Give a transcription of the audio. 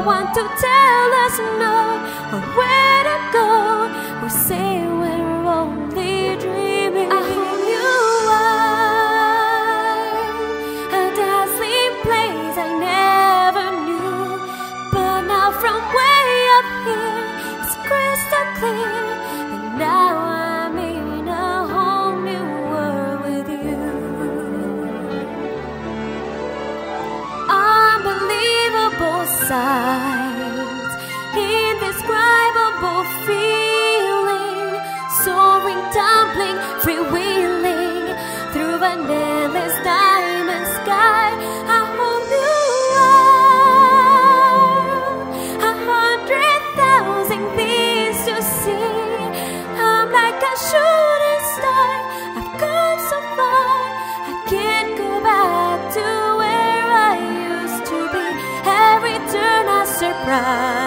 want to tell us no. sides, indescribable fear. cry.